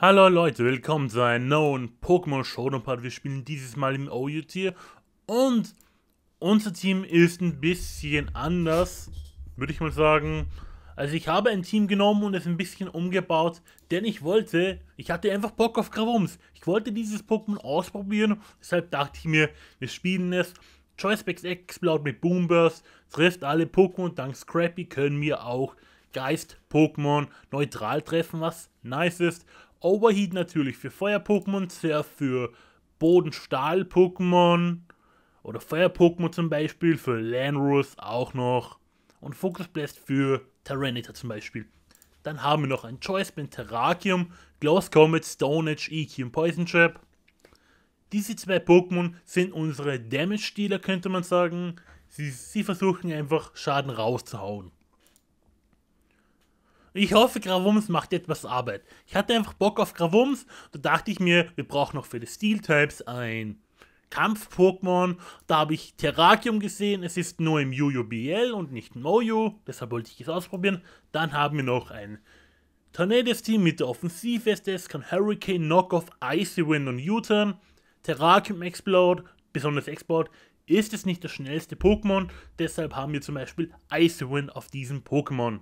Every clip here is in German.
Hallo Leute, willkommen zu einem neuen Pokémon Showdown Part. Wir spielen dieses Mal im OU-Tier und unser Team ist ein bisschen anders, würde ich mal sagen. Also ich habe ein Team genommen und es ein bisschen umgebaut, denn ich wollte, ich hatte einfach Bock auf Gravums. Ich wollte dieses Pokémon ausprobieren, deshalb dachte ich mir, wir spielen es. Choiceback Explode mit Boomburst, trifft alle Pokémon, dank Scrappy können wir auch Geist-Pokémon neutral treffen, was nice ist. Overheat natürlich für Feuer-Pokémon, Surf für Boden-Stahl-Pokémon oder Feuer-Pokémon zum Beispiel, für Landrus auch noch und Focus Blast für Tyranitar zum Beispiel. Dann haben wir noch ein Choice Band Terrakium, Gloss Comet, Stone Edge, EQ und Poison Trap. Diese zwei Pokémon sind unsere Damage-Dealer, könnte man sagen. Sie, sie versuchen einfach Schaden rauszuhauen. Ich hoffe, Gravums macht etwas Arbeit. Ich hatte einfach Bock auf Gravums. Da dachte ich mir, wir brauchen noch für die Steel-Types ein Kampf-Pokémon. Da habe ich Terrakium gesehen. Es ist nur im UUBL und nicht im OU. Deshalb wollte ich es ausprobieren. Dann haben wir noch ein Tornadoes-Team mit der Offensive. Das kann Hurricane, Knockoff, Icy Wind und U-Turn. Terrakium Explode, besonders Explode, ist es nicht das schnellste Pokémon. Deshalb haben wir zum Beispiel Icy Wind auf diesem Pokémon.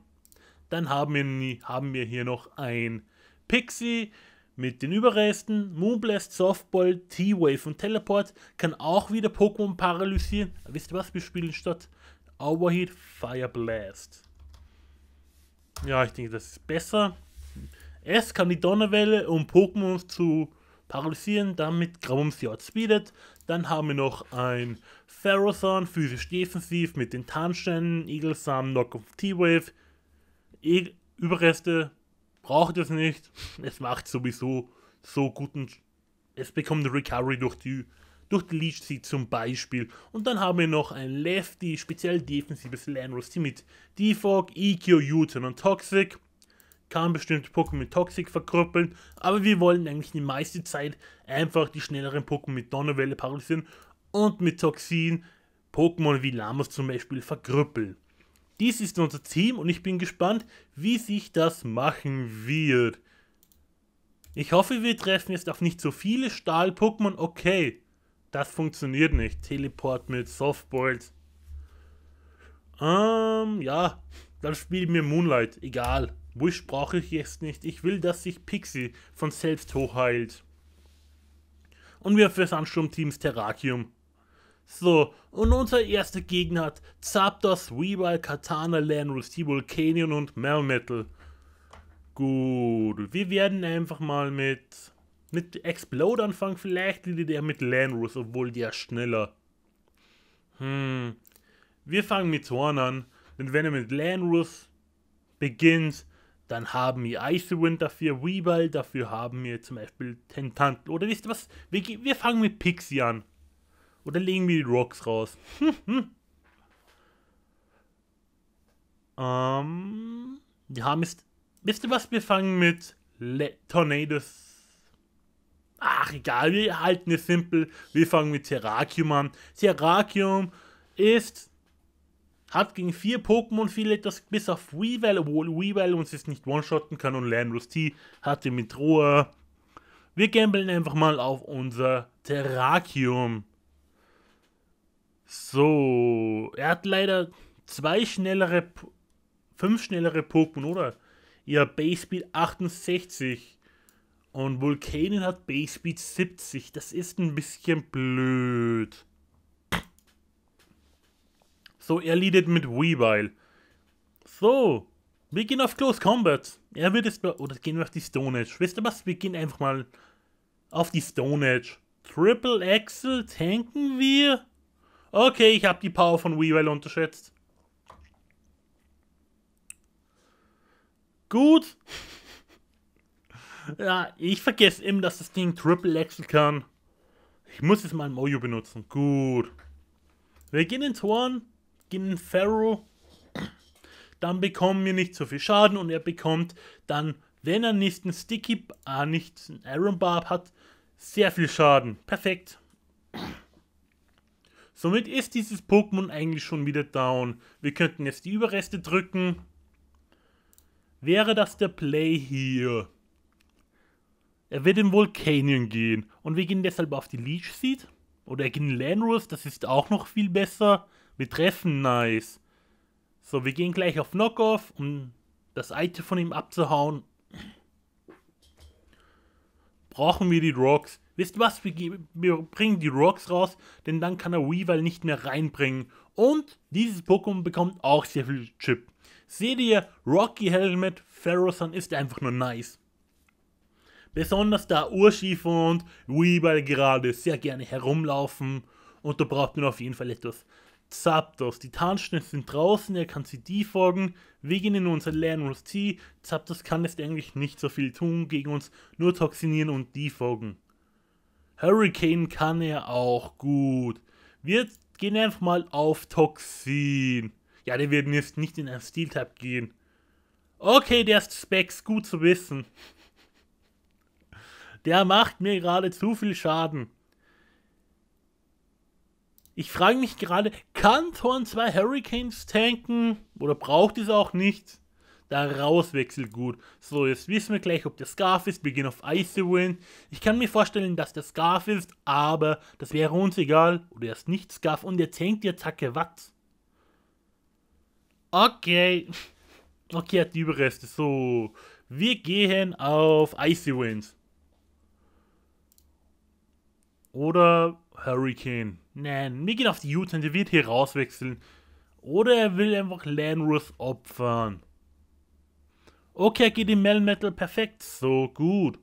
Dann haben wir, haben wir hier noch ein Pixie mit den Überresten. Moonblast, Softball, T-Wave und Teleport kann auch wieder Pokémon paralysieren. Wisst ihr was? Wir spielen statt Overheat Fire Blast. Ja, ich denke, das ist besser. Es kann die Donnerwelle, um Pokémon zu paralysieren, damit Gravums die outspeedet. Dann haben wir noch ein Ferrothorn, physisch defensiv mit den Tarnsteinen, Eagle-Samen, Knock-Off T-Wave, e Überreste braucht es nicht. Es macht sowieso so guten. Es bekommt Recovery durch die durch die Leech Seed zum Beispiel. Und dann haben wir noch ein Lefty, speziell defensives Landrust mit Defog, EQ, Uten und Toxic. Kann bestimmte Pokémon mit Toxic verkrüppeln, aber wir wollen eigentlich die meiste Zeit einfach die schnelleren Pokémon mit Donnerwelle paralysieren und mit Toxin Pokémon wie Lamas zum Beispiel verkrüppeln. Dies ist unser Team und ich bin gespannt, wie sich das machen wird. Ich hoffe, wir treffen jetzt auf nicht so viele Stahl-Pokémon. Okay, das funktioniert nicht. Teleport mit Softballs. Ähm, ja, dann spielen wir Moonlight. Egal. Wish brauche ich jetzt nicht. Ich will, dass sich Pixie von selbst hochheilt. Und wir für Sandsturm-Teams Terrakium. So, und unser erster Gegner hat Zapdos, Weavile, Katana, Landrus, T-Volcanion und Melmetal. Gut, wir werden einfach mal mit, mit Explode anfangen. Vielleicht liegt er mit Landrus, obwohl der schneller. Hm, wir fangen mit Horn an, denn wenn er mit Landrus beginnt, dann haben wir Icewind dafür, Weavile, dafür haben wir zum Beispiel Tentant. Oder wisst ihr was? Wir, wir fangen mit Pixie an. Oder legen wir die Rocks raus? ähm, haben jetzt. Wisst ihr was? Wir fangen mit Le Tornadoes. Ach, egal, wir halten es simpel. Wir fangen mit Terrakium an. Terrakium ist. Hat gegen vier Pokémon viel etwas bis auf Weavile, obwohl Weavile uns jetzt nicht one-shotten kann und Landrus T hatte mit Rohr. Wir gambeln einfach mal auf unser Terrakium. So, er hat leider zwei schnellere, fünf schnellere Pokémon, oder? Ja, Base Speed 68 und Vulkanin hat Base Speed 70. Das ist ein bisschen blöd. So, er leadet mit Weavile. So, wir gehen auf Close Combat. Er wird jetzt, oder gehen wir auf die Stone Edge. Wisst ihr was? Wir gehen einfach mal auf die Stone Edge. Triple Axel tanken wir? Okay, ich habe die Power von Weavile unterschätzt. Gut. ja, ich vergesse immer, dass das Ding Triple Axel kann. Ich muss es mal Mojo benutzen. Gut. Wir gehen in Toren, gehen in Pharaoh. Dann bekommen wir nicht so viel Schaden und er bekommt dann, wenn er nicht einen Sticky, äh, nicht einen Iron Barb hat, sehr viel Schaden. Perfekt. Somit ist dieses Pokémon eigentlich schon wieder down. Wir könnten jetzt die Überreste drücken. Wäre das der Play hier? Er wird in Volcanion gehen. Und wir gehen deshalb auf die Leech Seed. Oder gegen Landrus, das ist auch noch viel besser. Wir treffen nice. So, wir gehen gleich auf Knockoff, um das Item von ihm abzuhauen. Brauchen wir die Rocks. Wisst ihr was? Wir, wir, bringen die Rocks raus, denn dann kann er Weavile nicht mehr reinbringen. Und dieses Pokémon bekommt auch sehr viel Chip. Seht ihr, Rocky Helmet, Ferrosan ist einfach nur nice. Besonders da Urschief und Weavile gerade sehr gerne herumlaufen. Und da braucht man auf jeden Fall etwas Zapdos. Die Tarnschnitte sind draußen, er kann sie defolgen. Wir gehen in unser Landrose T. Zapdos kann jetzt eigentlich nicht so viel tun gegen uns, nur toxinieren und defolgen. Hurricane kann er auch gut. Wir gehen einfach mal auf Toxin. Ja, der wird jetzt nicht in einen Steel-Type gehen. Okay, der ist Specs, gut zu wissen. Der macht mir gerade zu viel Schaden. Ich frage mich gerade, kann Thorn zwei Hurricanes tanken? Oder braucht es auch nicht? Da rauswechselt gut. So, jetzt wissen wir gleich, ob der Scarf ist. Wir gehen auf Icewind. Ich kann mir vorstellen, dass der Scarf ist, aber das wäre uns egal. Oder er ist nicht Scarf und er tankt die Attacke Watt. Okay. Okay, hat die Überreste. So, wir gehen auf Icy Oder Hurricane. Nein, wir gehen auf die Utah, der wird hier rauswechseln. Oder er will einfach Landruth opfern. Okay, geht in Melmetal, perfekt, so gut.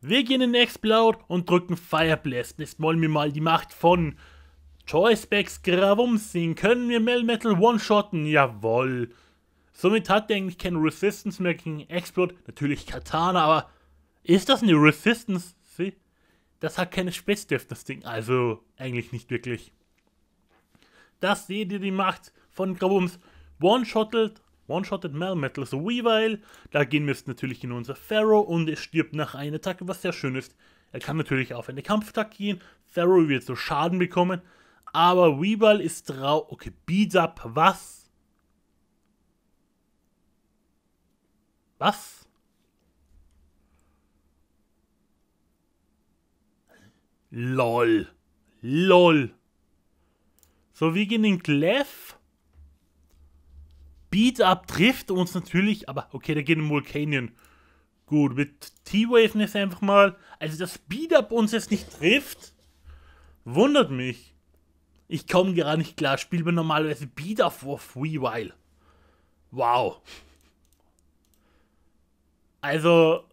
Wir gehen in Explode und drücken Fire Blast. Jetzt wollen wir mal die Macht von Choicebacks Gravum sehen. Können wir Melmetal one-shotten? Jawoll. Somit hat er eigentlich keine Resistance mehr gegen Explode. Natürlich Katana, aber ist das eine Resistance? Das hat keine Spätstift, das Ding. Also eigentlich nicht wirklich. Das seht ihr die Macht von Grabums. One-shotted, One-shotted Melmetal. Da gehen wir jetzt natürlich in unser Pharaoh und er stirbt nach einer Attacke, was sehr schön ist. Er kann natürlich auf eine Kampfattacke gehen. Pharaoh wird so Schaden bekommen. Aber Weavile ist drauf. Okay, Beat Up, was? Was? LOL. LOL. So, wir gehen in Clef. Beat Up trifft uns natürlich, aber okay, der geht in Vulcanion. Gut, mit T-Waven ist einfach mal. Also, dass Beat Up uns jetzt nicht trifft, wundert mich. Ich komme gar nicht klar, spielt man normalerweise Beat Up auf Weavile. Wow. Also,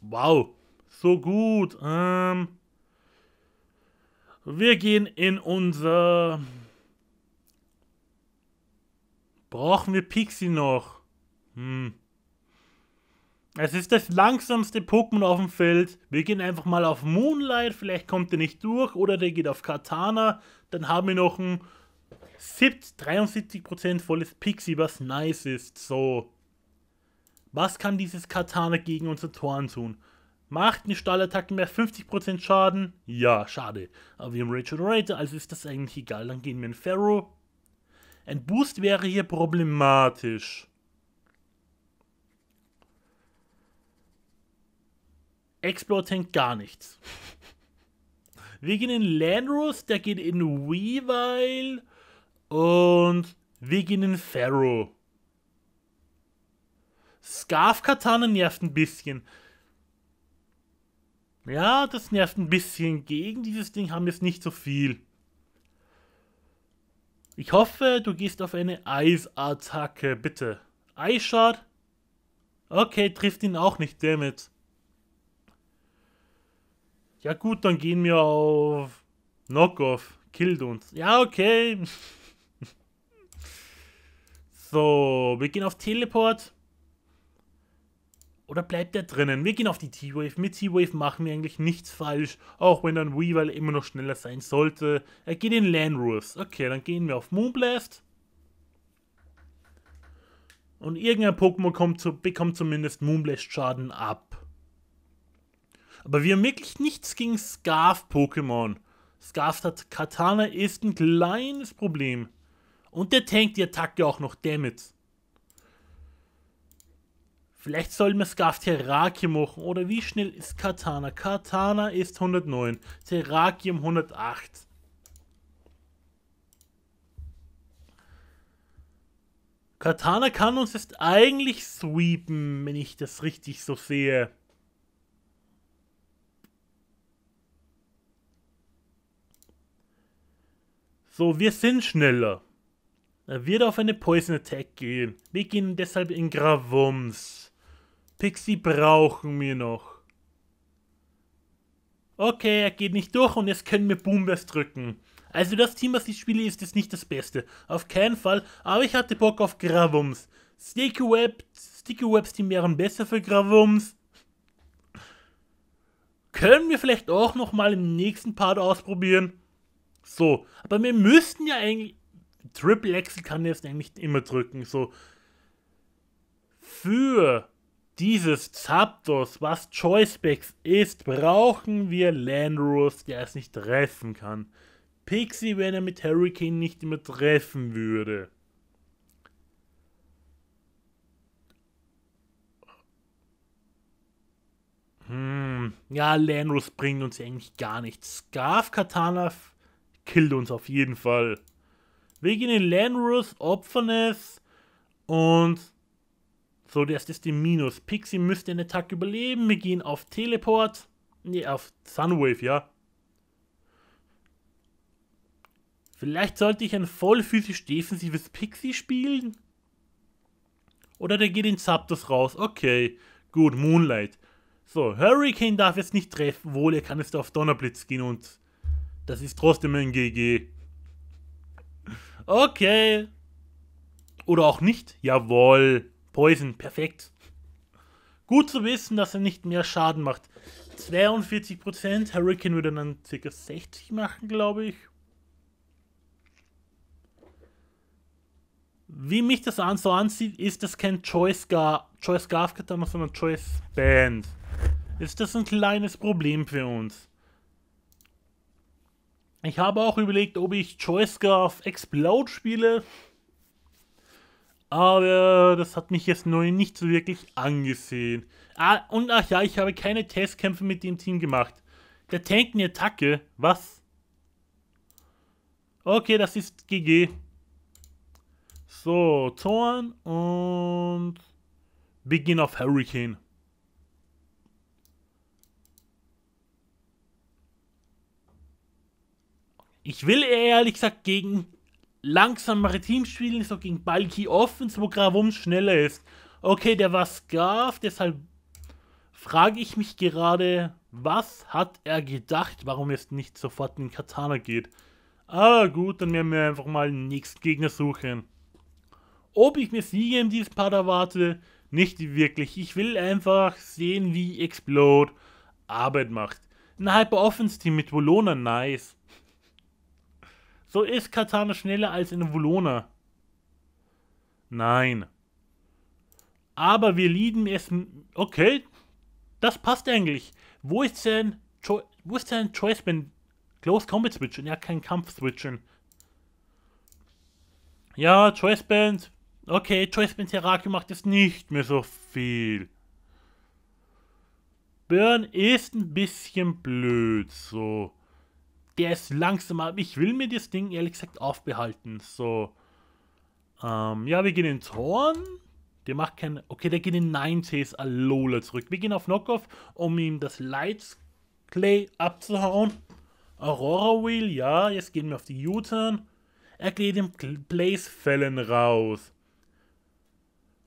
wow. So gut. Ähm. Wir gehen in unser... Brauchen wir Pixie noch? Hm. Es ist das langsamste Pokémon auf dem Feld. Wir gehen einfach mal auf Moonlight. Vielleicht kommt er nicht durch. Oder der geht auf Katana. Dann haben wir noch ein 73% volles Pixie, was nice ist. So. Was kann dieses Katana gegen unser Toren tun? Macht eine Stahlattacke mehr 50% Schaden? Ja, schade. Aber wir haben Regenerator, also ist das eigentlich egal. Dann gehen wir in Pharaoh. Ein Boost wäre hier problematisch. Explore tankt gar nichts. Wir gehen in Landrose, der geht in Weavile und wir gehen in Pharaoh. Scarf Katana nervt ein bisschen. Ja, das nervt ein bisschen. Gegen dieses Ding haben wir es nicht so viel. Ich hoffe, du gehst auf eine Eisattacke, bitte. Eisshot? Okay, trifft ihn auch nicht, damit. Ja gut, dann gehen wir auf Knockoff. Killt uns. Ja, okay. so, wir gehen auf Teleport. Oder bleibt er drinnen? Wir gehen auf die T-Wave. Mit T-Wave machen wir eigentlich nichts falsch. Auch wenn dann Weavile immer noch schneller sein sollte. Er geht in Landrus. Okay, dann gehen wir auf Moonblast. Und irgendein Pokémon zu, bekommt zumindest Moonblast Schaden ab. Aber wir haben wirklich nichts gegen Scarf-Pokémon. Scarf hat Katana ist ein kleines Problem. Und der tankt die Attacke auch noch, damit. Vielleicht sollten wir Scarf Terrakium machen. Oder wie schnell ist Katana? Katana ist 109. Terrakium 108. Katana kann uns jetzt eigentlich sweepen, wenn ich das richtig so sehe. So, wir sind schneller. Er wird auf eine Poison Attack gehen. Wir gehen deshalb in Gravums. Pixie brauchen wir noch. Okay, er geht nicht durch und jetzt können wir Boomburst drücken. Also das Team, was ich spiele, ist jetzt nicht das Beste. Auf keinen Fall. Aber ich hatte Bock auf Gravums. Sticky Web, Sticky Webs, die wären besser für Gravums. Können wir vielleicht auch nochmal im nächsten Part ausprobieren. So, aber wir müssten ja eigentlich... Triple Axel kann jetzt eigentlich immer drücken. So, für dieses Zapdos, was Choicebacks ist, brauchen wir Landros, der es nicht treffen kann. Pixie, wenn er mit Hurricane nicht immer treffen würde. Hm, ja, Landros bringt uns eigentlich gar nichts. Scarf Katana killt uns auf jeden Fall. Wir gehen in Landros, opfern es und so, das ist die Minus. Pixie müsste den Attack überleben. Wir gehen auf Teleport. Ne, auf Sunwave, ja. Vielleicht sollte ich ein voll physisch defensives Pixie spielen? Oder der geht in Zapdos raus. Okay, gut, Moonlight. So, Hurricane darf jetzt nicht treffen, wohl er kann jetzt auf Donnerblitz gehen und das ist trotzdem ein GG. Okay. Oder auch nicht. Jawohl. Poison, perfekt. Gut zu wissen, dass er nicht mehr Schaden macht. 42%, Hurricane würde dann ca. 60 machen, glaube ich. Wie mich das an so ansieht, ist das kein Choice, Gar Choice Scarf Katana, sondern Choice Band. Ist das ein kleines Problem für uns? Ich habe auch überlegt, ob ich Choice Scarf Explode spiele. Aber das hat mich jetzt neu nicht so wirklich angesehen. Ah, und ach ja, ich habe keine Testkämpfe mit dem Team gemacht. Der tankt eine Attacke. Was? Okay, das ist GG. So, Zorn und Begin of Hurricane. Ich will ehrlich gesagt gegen langsamere Teams spielen, so gegen Bulky Offense, wo Gravum schneller ist. Okay, der war Scarf, deshalb frage ich mich gerade, was hat er gedacht, warum es nicht sofort in Katana geht. Aber gut, dann werden wir einfach mal den nächsten Gegner suchen. Ob ich mir Siege in diesem Part erwarte, nicht wirklich. Ich will einfach sehen, wie Explode Arbeit macht. Ein Hyper-Offense-Team mit Volona, nice. So ist Katana schneller als in Volona. Nein. Aber wir lieben es. Okay, das passt eigentlich. Wo ist denn, wo ist denn Choice Band? Close Combat Switchen? Ja, kein Kampf Switchen. Ja, Choice Band Okay, Choice Band Terrakium macht jetzt nicht mehr so viel. Burn ist ein bisschen blöd, so. Der ist langsam, aber ich will mir das Ding ehrlich gesagt aufbehalten, so. Ähm, ja, wir gehen in Zorn. Der macht kein. Okay, der geht in 90s Alola zurück. Wir gehen auf Knockoff, um ihm das Lights Clay abzuhauen. Aurora Wheel, ja, jetzt gehen wir auf die U-Turn. Er geht im Place-Fällen raus.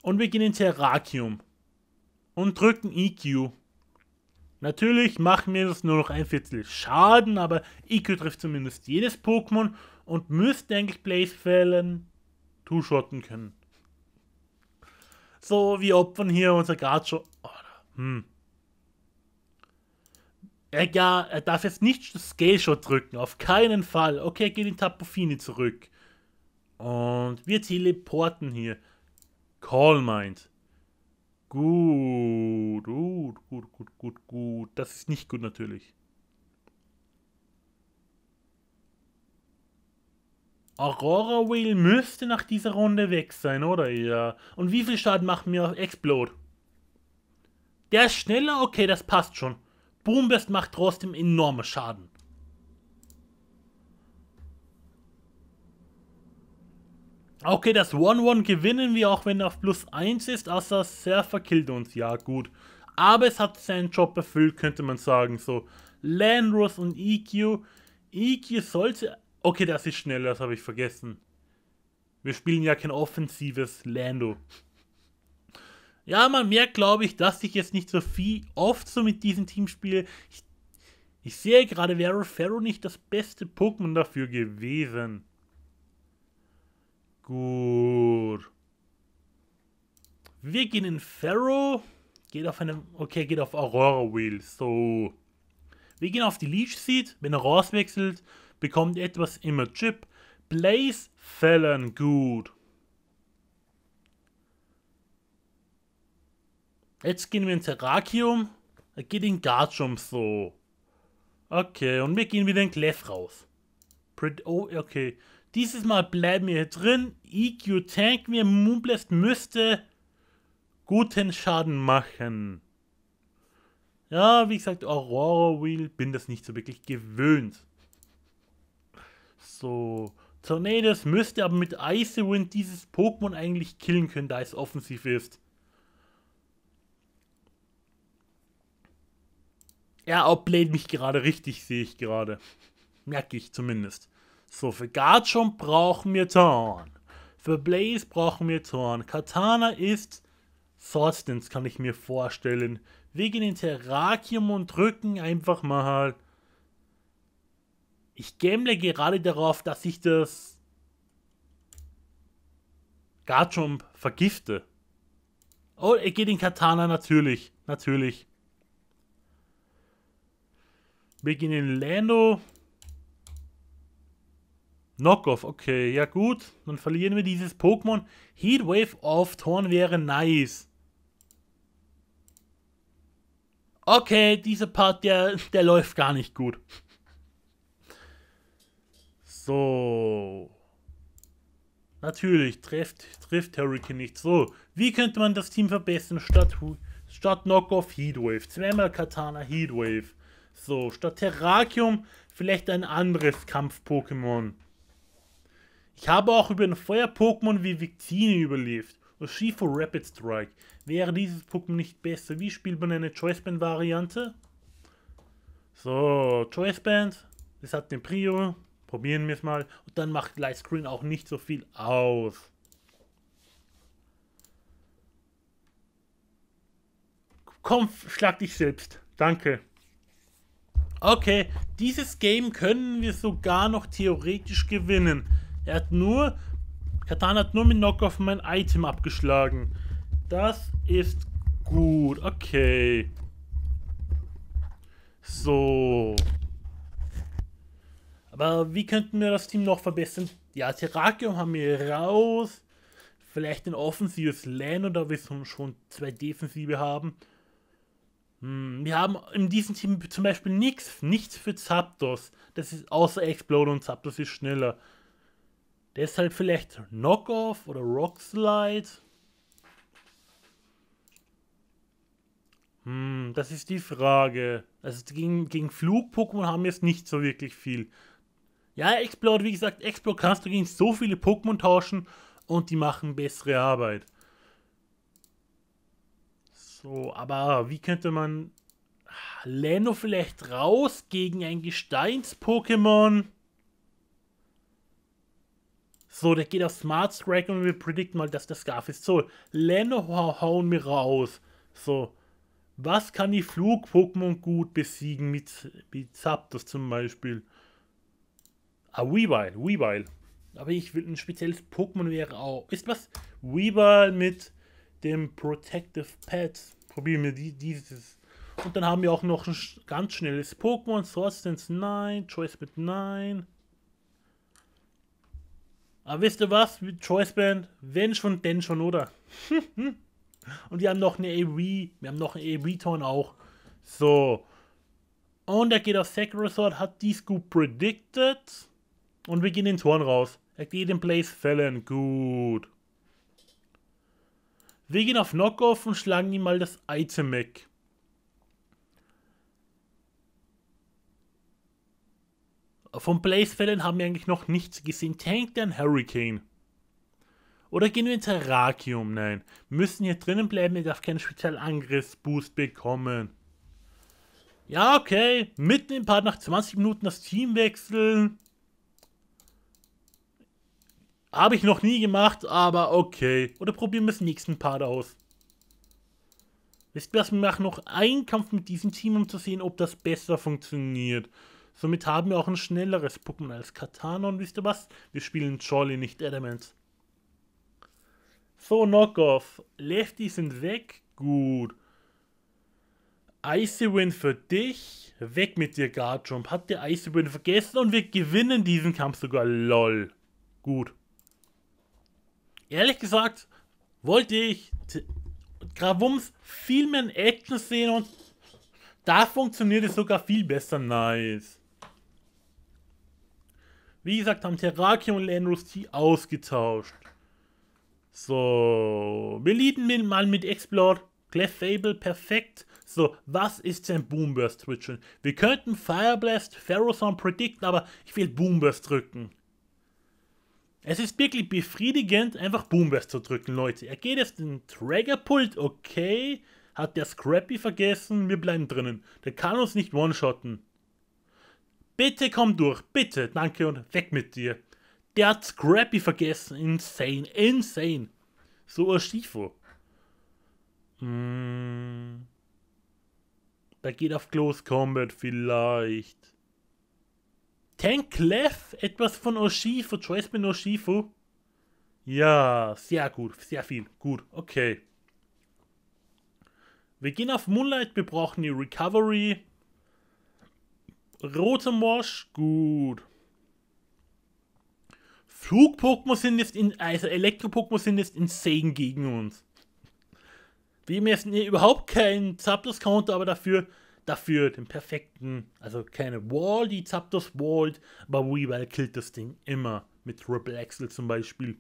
Und wir gehen in Terrakium. Und drücken EQ. Natürlich machen wir das nur noch ein Viertel Schaden, aber EQ trifft zumindest jedes Pokémon und müsste eigentlich Blaze fällen, two-shotten können. So, wir opfern hier unser Garcho. Oh, hm. Er, ja, er darf jetzt nicht Scale-Shot drücken, auf keinen Fall. Okay, er geht in Tapofini zurück. Und wir teleporten hier. Call Mind. Gut, gut, gut, gut, gut, gut. Das ist nicht gut natürlich. Aurora Wheel müsste nach dieser Runde weg sein, oder? Ja. Und wie viel Schaden machen wir auf Explode? Der ist schneller, okay, das passt schon. Boombest macht trotzdem enorme Schaden. Okay, das 1-1 gewinnen wir, auch wenn er auf plus 1 ist, außer Surfer killt uns. Ja, gut. Aber es hat seinen Job erfüllt, könnte man sagen. So, Landros und EQ. EQ sollte... Okay, das ist schneller, das habe ich vergessen. Wir spielen ja kein offensives Lando. Ja, man merkt, glaube ich, dass ich jetzt nicht so viel oft so mit diesem Team spiele. Ich, ich sehe gerade, wäre Pharaoh nicht das beste Pokémon dafür gewesen. Gut. Wir gehen in Pharaoh. Geht auf einem. Okay, geht auf Aurora Wheel. So. Wir gehen auf die Leech Seed. Wenn er rauswechselt, bekommt etwas immer Chip. Blaze Fällen gut. Jetzt gehen wir in Terrakium. Er geht in Garchomp so. Okay, und wir gehen wieder in Clef raus. Oh, okay. Dieses Mal bleiben wir hier drin. EQ Tank mir. Moonblast müsste guten Schaden machen. Ja, wie gesagt, Aurora Wheel bin das nicht so wirklich gewöhnt. So. Tornadoes müsste aber mit Ice Wind dieses Pokémon eigentlich killen können, da es offensiv ist. Er outplayt mich gerade richtig, sehe ich gerade. Merke ich zumindest. So, für Garchomp brauchen wir Torn. Für Blaze brauchen wir Torn. Katana ist Swordstance, kann ich mir vorstellen. Wegen den Terrakium und drücken einfach mal. Ich gamble gerade darauf, dass ich das Garchomp vergifte. Oh, er geht in Katana, natürlich. Natürlich. Wir gehen in Lando. Knockoff, okay, ja gut. Dann verlieren wir dieses Pokémon. Heatwave auf Torn wäre nice. Okay, dieser Part, der, der läuft gar nicht gut. So. Natürlich, trifft, trifft Hurricane nicht. So, wie könnte man das Team verbessern statt, statt Knockoff Heatwave? Zweimal Katana Heatwave. So, statt Terrakium vielleicht ein anderes Kampf-Pokémon. Ich habe auch über ein Feuer-Pokémon wie Victini überlebt. Urshifu Rapid Strike. Wäre dieses Pokémon nicht besser? Wie spielt man eine Choice Band Variante? So, Choice Band. Das hat den Prio. Probieren wir es mal. Und dann macht Lightscreen auch nicht so viel aus. Komm, schlag dich selbst. Danke. Okay, dieses Game können wir sogar noch theoretisch gewinnen. Er hat nur, Katan hat nur mit Knockoff mein Item abgeschlagen. Das ist gut, okay. So. Aber wie könnten wir das Team noch verbessern? Ja, Terrakium haben wir raus. Vielleicht ein offensives Lane, da wir schon zwei Defensive haben. Hm, wir haben in diesem Team zum Beispiel nichts, nichts für Zapdos. Das ist außer Explode und Zapdos ist schneller. Deshalb vielleicht Knockoff oder Rockslide. Hm, das ist die Frage. Also gegen, gegen Flug-Pokémon haben wir jetzt nicht so wirklich viel. Ja, Explode, wie gesagt, Explode kannst du gegen so viele Pokémon tauschen und die machen bessere Arbeit. So, aber wie könnte man Leno vielleicht raus gegen ein Gesteins-Pokémon? So, der geht auf Smart Strike und wir predikten mal, dass das Scarf ist. So, Leno hauen wir raus. So, was kann die Flug-Pokémon gut besiegen mit, mit Zapdos zum Beispiel? Ah, Weavile, Weavile. Aber ich will ein spezielles Pokémon wäre auch. Ist was? Weavile mit dem Protective Pet. Probieren wir die, dieses. Und dann haben wir auch noch ein ganz schnelles Pokémon. Substance 9, Choice Band 9. Aber wisst ihr was? Mit Choice Band, wenn schon, denn schon, oder? Und wir haben noch eine AV. Wir haben noch einen AV-Ton auch. So. Und er geht auf Second Resort, hat die Scoop predicted. Und wir gehen den Torn raus. Er geht in Place fällen. Gut. Wir gehen auf Knockoff und schlagen ihm mal das Item weg. Von Blaze-Fällen haben wir eigentlich noch nichts gesehen. Tankt der ein Hurricane? Oder gehen wir in Terrakium? Nein. Wir müssen hier drinnen bleiben. Er darf keinen Spezialangriffsboost bekommen. Ja, okay. Mitten im Part nach 20 Minuten das Team wechseln. Habe ich noch nie gemacht, aber okay. Oder probieren wir es nächsten Part aus. Wisst ihr was, wir machen noch einen Kampf mit diesem Team, um zu sehen, ob das besser funktioniert. Somit haben wir auch ein schnelleres Pokémon als Katana. Und wisst ihr was? Wir spielen Jolly, nicht Adamant. So, Knockoff. Lefty sind weg. Gut. Icy Wind für dich. Weg mit dir, Guardjump. Hat der Icy Wind vergessen und wir gewinnen diesen Kampf sogar. LOL. Gut. Ehrlich gesagt, wollte ich Gravums viel mehr in Action sehen und da funktioniert es sogar viel besser. Nice. Wie gesagt, haben Terrakium und Landrus T ausgetauscht. So, wir lieben mal mit Explore. Clef Fable, perfekt. So, was ist denn Boomburst Twitchen? Wir könnten Fireblast, Ferrosound predikten, aber ich will Boomburst drücken. Es ist wirklich befriedigend, einfach Boomburst zu drücken, Leute. Er geht jetzt in den Triggerpult, okay. Hat der Scrappy vergessen, wir bleiben drinnen. Der kann uns nicht one-shotten. Bitte komm durch, bitte, danke und weg mit dir. Der hat Scrappy vergessen, insane, insane. So ein Schifo. Hm. Der geht auf Close Combat vielleicht. Tank Clef, etwas von Oshifu, Choice mit Oshifu. Ja, sehr gut, sehr viel. Gut, okay. Wir gehen auf Moonlight, wir brauchen die Recovery. Roter Mosch, gut. Flug-Pokémon sind jetzt in, also Elektro-Pokémon sind jetzt insane gegen uns. Wir haben jetzt überhaupt keinen Zapdos-Counter, aber dafür dafür den perfekten, also keine Wall, die Zapdos wallt, aber Weavile killt das Ding immer mit Triple Axel zum Beispiel.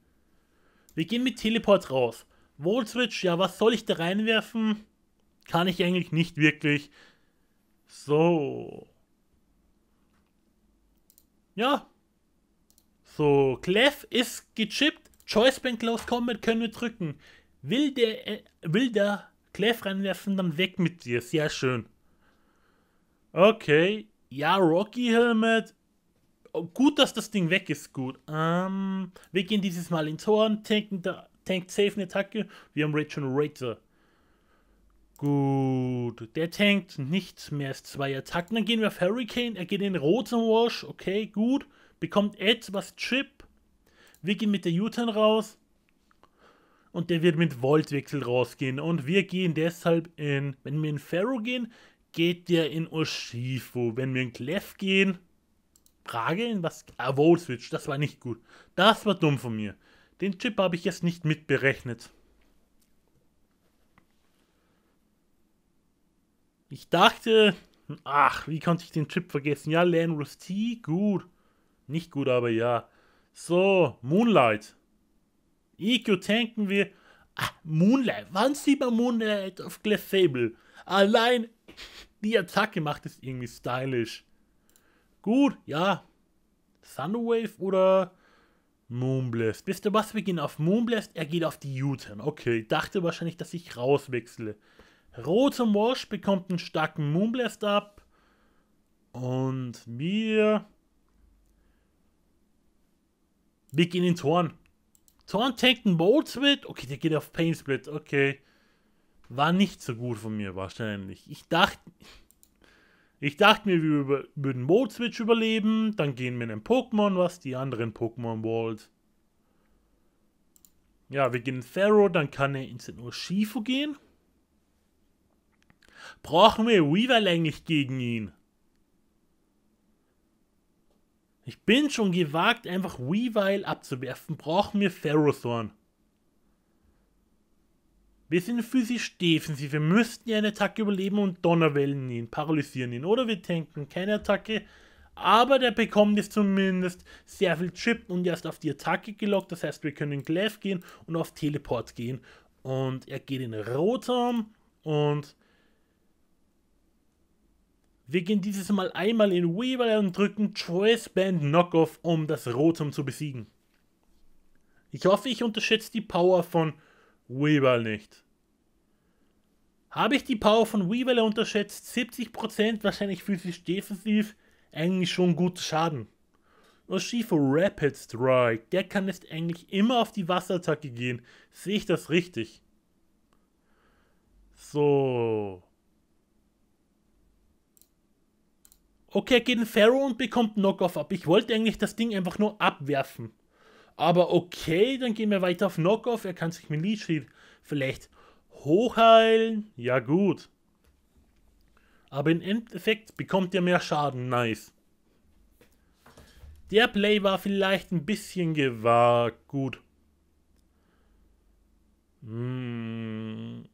Wir gehen mit Teleport raus. Wall Switch, ja, was soll ich da reinwerfen? Kann ich eigentlich nicht wirklich. So. Ja. So, Clef ist gechippt. Choice Band Close Combat können wir drücken. Will der, äh, will der Clef reinwerfen, dann weg mit dir. Sehr schön. Okay. Ja, Rocky Helmet. Oh, gut, dass das Ding weg ist, gut. Ähm, wir gehen dieses Mal ins Horn, tanken da, tankt safe eine Attacke. Wir haben Regenerator. Gut, der tankt nichts mehr als zwei Attacken. Dann gehen wir auf Hurricane. Er geht in roten Wash. Okay, gut. Bekommt etwas Chip. Wir gehen mit der U-Turn raus. Und der wird mit Voltwechsel rausgehen. Und wir gehen deshalb in, wenn wir in Ferro gehen, geht der in Urshifu. Wenn wir in Clef gehen, Frage in was? Ah, Volt Switch, das war nicht gut. Das war dumm von mir. Den Chip habe ich jetzt nicht mitberechnet. Ich dachte, ach, wie konnte ich den Chip vergessen? Ja, Lanrus T, gut. Nicht gut, aber ja. So, Moonlight. EQ tanken wir. Ah, Moonlight. Wann sieht man Moonlight auf Clefable? Allein die Attacke macht es irgendwie stylisch. Gut, ja. Thunderwave oder Moonblast. Wisst ihr was? Wir gehen auf Moonblast. Er geht auf die U-Turn. Okay, dachte wahrscheinlich, dass ich rauswechsle. Roter Wash bekommt einen starken Moonblast ab. Und wir. Wir gehen in Torn. Torn tankt einen Bolt Split. Okay, der geht auf Pain Split. Okay. War nicht so gut von mir wahrscheinlich. Ich dachte, ich dachte mir, wir würden Mode Switch überleben, dann gehen wir in den Pokémon, was die anderen Pokémon wollt. Ja, wir gehen in Pharaoh, dann kann er ins Urshifu gehen. Brauchen wir Weavile eigentlich gegen ihn? Ich bin schon gewagt, einfach Weavile abzuwerfen. Brauchen wir Ferrothorn. Wir sind physisch defensiv. Wir müssten ja eine Attacke überleben und Donnerwellen ihn, paralysieren ihn. Oder wir tanken keine Attacke. Aber der bekommt jetzt zumindest sehr viel Chip und er ist auf die Attacke gelockt. Das heißt, wir können in Glaive gehen und auf Teleport gehen. Und er geht in Rotom und Wir gehen dieses Mal einmal in Weevil und drücken Choice Band Knockoff, um das Rotom zu besiegen. Ich hoffe, ich unterschätze die Power von Weevil nicht. Habe ich die Power von Weevil unterschätzt? 70% wahrscheinlich physisch defensiv, eigentlich schon gut Schaden. Urshifu Rapid Strike, der kann jetzt eigentlich immer auf die Wasserattacke gehen. Sehe ich das richtig? So. Okay, er geht in Pharaoh und bekommt Knockoff ab. Ich wollte eigentlich das Ding einfach nur abwerfen. Aber okay, dann gehen wir weiter auf Knockoff. Er kann sich mit Leech vielleicht hochheilen. Ja gut. Aber im Endeffekt bekommt er mehr Schaden. Nice. Der Play war vielleicht ein bisschen gewagt. Gut. Hm.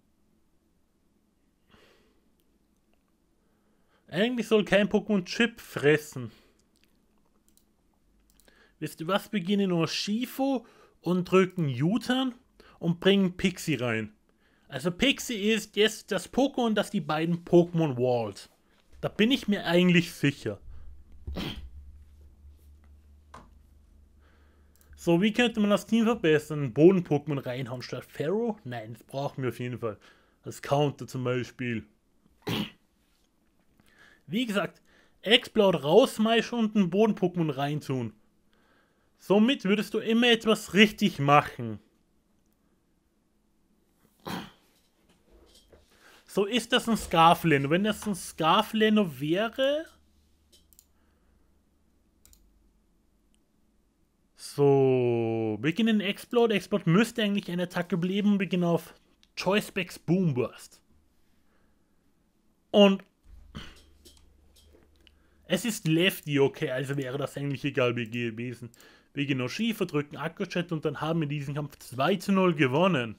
Eigentlich soll kein Pokémon Chip fressen. Wisst ihr was? Beginnen nur Shifu und drücken U-Turn und bringen Pixie rein. Also Pixie ist jetzt das Pokémon, das die beiden Pokémon wallt. Da bin ich mir eigentlich sicher. So, wie könnte man das Team verbessern? Boden-Pokémon reinhauen statt Pharaoh? Nein, das brauchen wir auf jeden Fall. Als Counter zum Beispiel. Wie gesagt, Explode rausmeischen und ein Boden-Pokémon reintun. Somit würdest du immer etwas richtig machen. So ist das ein Scarfleno. Wenn das ein Scarfleno wäre, So, beginnen Explode. Explode müsste eigentlich eine Attacke bleiben. Beginnen auf Choicebacks Boomburst. Und es ist Lefty, okay, also wäre das eigentlich egal gewesen. Wir gehen auf Schiefer, drücken Akkuchat und dann haben wir diesen Kampf 2 zu 0 gewonnen.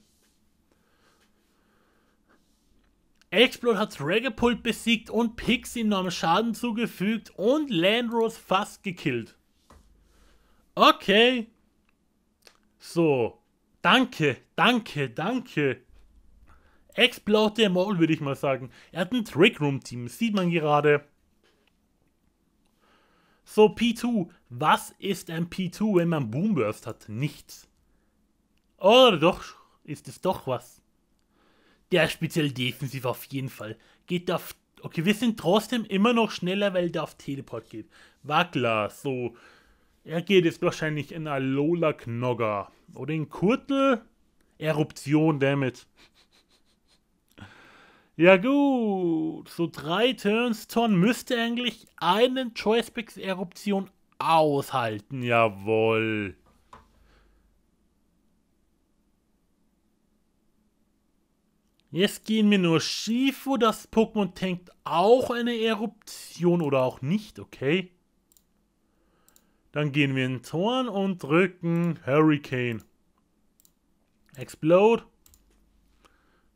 Explode hat Dragapult besiegt und Pixie enormen Schaden zugefügt und Landrose fast gekillt. Okay. So. Danke, danke, danke. Explode der Maul, würde ich mal sagen. Er hat ein Trick Room Team, sieht man gerade. So, P2. Was ist ein P2, wenn man Boomburst hat? Nichts. Oh, doch, ist es doch was. Der ist speziell defensiv auf jeden Fall. Geht auf. Okay, wir sind trotzdem immer noch schneller, weil der auf Teleport geht. War klar, so. Er geht jetzt wahrscheinlich in Alola Knogger. Oder in Kurtel. Eruption, damit. Ja gut, so drei Turns Ton müsste eigentlich einen Choicepicks Eruption aushalten, jawohl. Jetzt gehen wir nur Shifu, das Pokémon tankt auch eine Eruption oder auch nicht, okay? Dann gehen wir in Zorn und drücken Hurricane. Explode.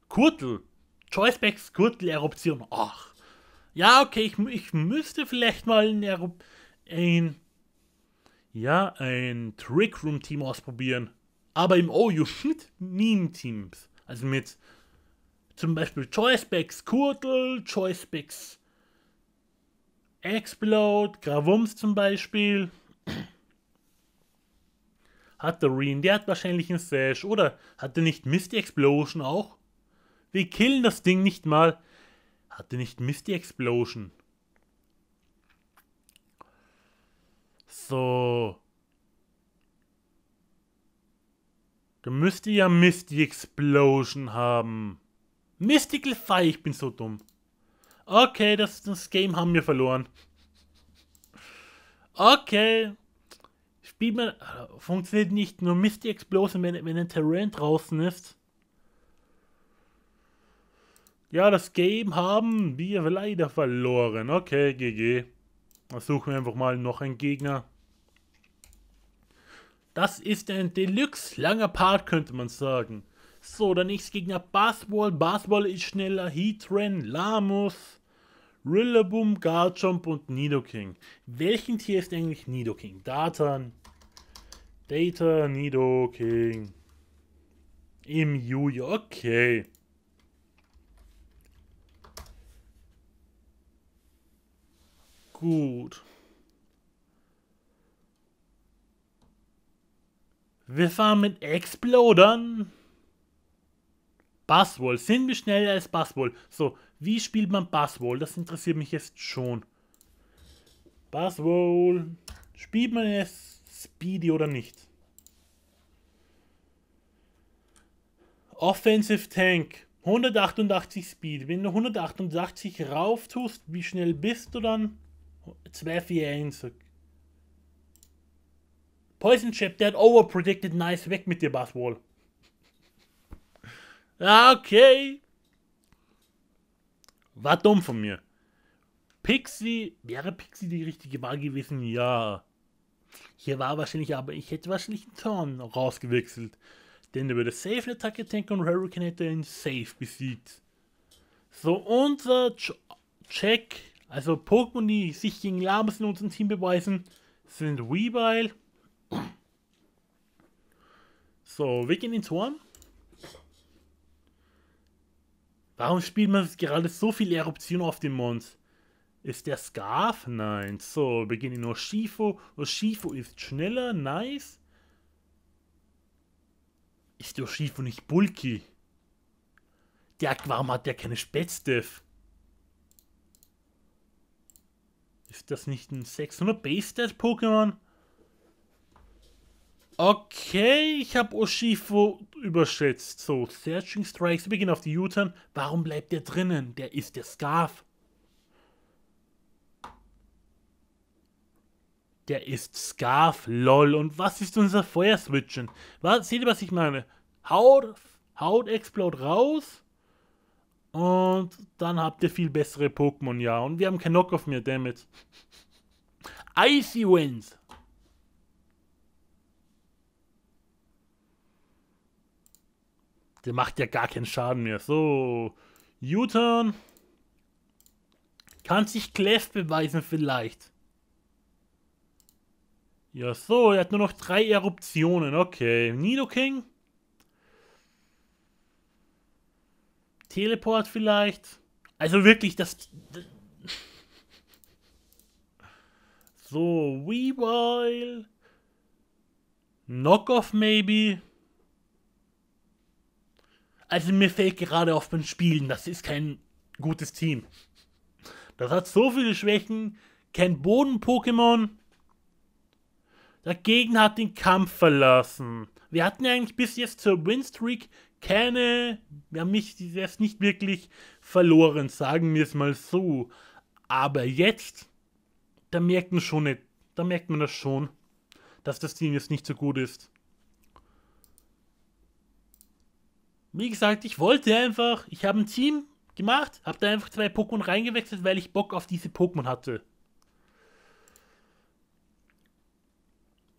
Kurtel. Choicebacks Kurtel-Eruption. Ach. Ja, okay, ich, ich müsste vielleicht mal ein, ein ja, ein Trick Room Team ausprobieren. Aber im OU mit Meme-Teams. Also mit zum Beispiel Choicebacks Kurtel, Choicebacks Explode, Gravums zum Beispiel. Hat der Reen, der hat wahrscheinlich einen Sash. Oder hat der nicht Misty Explosion auch? Wir killen das Ding nicht mal. Hat der nicht Misty Explosion? So. Du müsste ja Misty Explosion haben. Mystical Fire, ich bin so dumm. Okay, das, das Game haben wir verloren. Okay. Spielt man. Funktioniert nicht nur Misty Explosion, wenn, wenn ein Terrain draußen ist. Ja, das Game haben wir leider verloren. Okay, GG. Dann suchen wir einfach mal noch einen Gegner. Das ist ein Deluxe langer Part, könnte man sagen. So, der nächste Gegner Basketball. Basketball ist schneller. Heatran, Lamus. Rillaboom, Garchomp und Nidoking. Welchen Tier ist eigentlich Nidoking? Datan. Data, Nidoking. Im Juli, okay. Gut. Wir fahren mit Explodern. Basswall. Sind wir schneller als Basswall? So, wie spielt man Basswall? Das interessiert mich jetzt schon. Basswall. Spielt man es Speedy oder nicht? Offensive Tank. 188 Speed. Wenn du 188 rauf tust, wie schnell bist du dann? 241. Poison Chip, der hat overpredicted. Nice, weg mit dir, Basswall. Okay. War dumm von mir. Pixie, wäre Pixie die richtige Wahl gewesen? Ja. Hier war wahrscheinlich, aber ich hätte wahrscheinlich einen Turn rausgewechselt. Denn er würde safe eine Attacke tanken und Hurricane hätte ihn safe besiegt. So, unser Ch Check, also Pokémon, die sich gegen Lamas in unserem Team beweisen, sind Weavile. So, wir gehen ins Horn. Warum spielt man gerade so viel Eruption auf dem Mond? Ist der Scarf? Nein. So, wir gehen in Oshifo. Oshifo ist schneller, nice. Ist Oshifo nicht bulky? Der, warum hat der keine Spätstiff? Ist das nicht ein 600 Base Stat Pokémon? Okay, ich habe Oshifo überschätzt. So, Searching Strikes, wir gehen auf die U-Turn. Warum bleibt der drinnen? Der ist der Scarf. Der ist Scarf, lol. Und was ist unser Feuerswitchen? Was, seht ihr, was ich meine? Haut, Haut explode raus. Und dann habt ihr viel bessere Pokémon, ja. Und wir haben kein Knockoff mehr, damit. Icy Winds. Der macht ja gar keinen Schaden mehr. So, U-Turn. Kann sich Clef beweisen vielleicht. Ja, so, er hat nur noch drei Eruptionen. Okay, Nidoking. Teleport vielleicht. Also wirklich, das... So, Weavile. Knockoff maybe. Also mir fällt gerade auf beim Spielen, das ist kein gutes Team. Das hat so viele Schwächen, kein Boden-Pokémon. Der Gegner hat den Kampf verlassen. Wir hatten eigentlich bis jetzt zur Winstreak keine, wir haben mich jetzt nicht wirklich verloren, sagen wir es mal so. Aber jetzt, da merkt man schon nicht, da merkt man das schon, dass das Team jetzt nicht so gut ist. Wie gesagt, ich wollte einfach, ich habe ein Team gemacht, habe da einfach zwei Pokémon reingewechselt, weil ich Bock auf diese Pokémon hatte.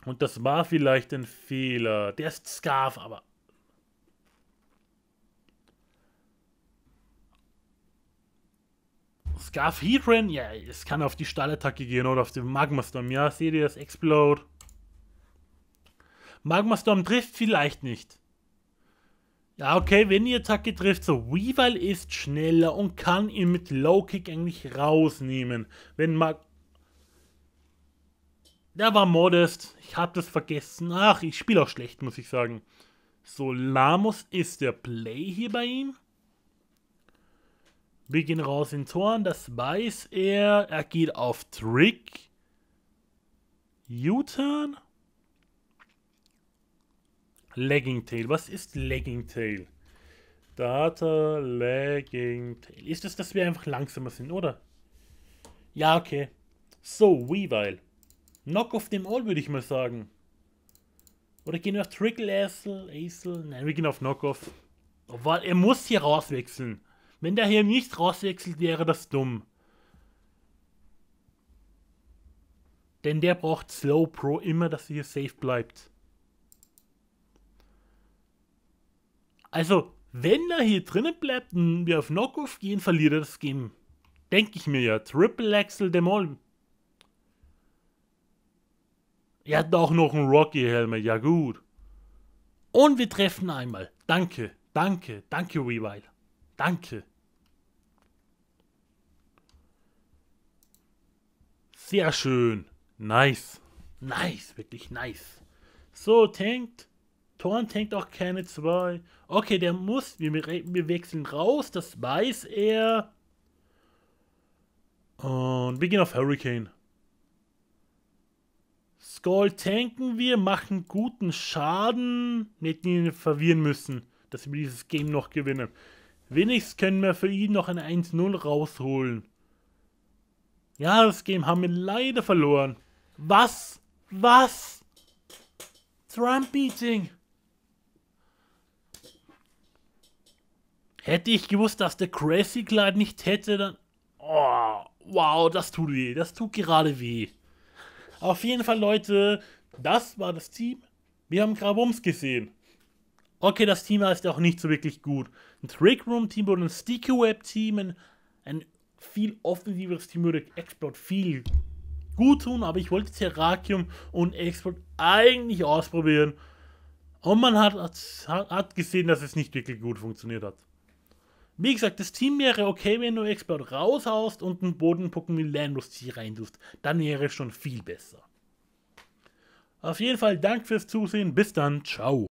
Und das war vielleicht ein Fehler. Der ist Scarf, aber... Scarf Heatran? Ja, es kann auf die Stallattacke gehen oder auf den Magmastorm. Ja, seht ihr das? Explode. Magmastorm trifft vielleicht nicht. Ja, okay, wenn die Attacke trifft, so Weavile ist schneller und kann ihn mit Low Kick eigentlich rausnehmen. Wenn Mag... Der war modest, ich hab das vergessen. Ach, ich spiele auch schlecht, muss ich sagen. So, Lamos ist der Play hier bei ihm. Wir gehen raus in Toren, das weiß er. Er geht auf Trick. U-Turn. Lagging Tail. Was ist Lagging Tail? Data Lagging Tail. Ist es, dass wir einfach langsamer sind, oder? Ja, okay. So, Weavile. Knock off dem All, würde ich mal sagen. Oder gehen wir auf Trickle? Acel? Nein, wir gehen auf Knockoff. Obwohl, er muss hier rauswechseln. Wenn der hier nicht rauswechselt, wäre das dumm. Denn der braucht Slow Pro immer, dass er hier safe bleibt. Also, wenn er hier drinnen bleibt und wir auf Knockoff gehen, verliert er das Game. Denke ich mir ja. Triple Axel Demol. Er hat auch noch einen Rocky-Helmet, ja gut. Und wir treffen einmal. Danke, danke, danke, Rewild. Danke. Sehr schön. Nice. Nice, wirklich nice. So, tankt. Thorn tankt auch keine zwei. Okay, der muss. Wir, wir wechseln raus, das weiß er. Und wir gehen auf Hurricane. Skull tanken wir, machen guten Schaden. Wir hätten ihn verwirren müssen, dass wir dieses Game noch gewinnen. Wenigstens können wir für ihn noch ein 1-0 rausholen. Ja, das Game haben wir leider verloren. Was? Was? Trump Beating. Hätte ich gewusst, dass der Crazy Clyde nicht hätte, dann... Oh, wow, das tut weh. Das tut gerade weh. Auf jeden Fall, Leute, das war das Team. Wir haben Grabums gesehen. Okay, das Team ist auch nicht so wirklich gut. Ein Trick Room Team oder ein Sticky Web Team, ein, ein viel offensiveres Team würde Export viel gut tun, aber ich wollte Terrakium und Export eigentlich ausprobieren. Und man hat, hat, hat gesehen, dass es nicht wirklich gut funktioniert hat. Wie gesagt, das Team wäre okay, wenn du Export raushaust und einen Bodenpokémon Landus hier reintust. Dann wäre es schon viel besser. Auf jeden Fall Dank fürs Zusehen. Bis dann. Ciao.